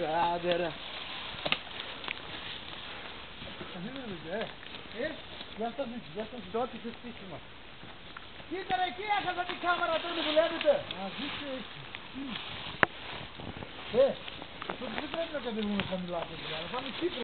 birader. É? E? Gasta muito, gasta muito. Tot justíssima. की करे की ऐसा कभी camera तो toda mulher, देते Ah, isso é isso. É? Eu tô desligando na cadeira no caminho lá, cara. vai Chipre.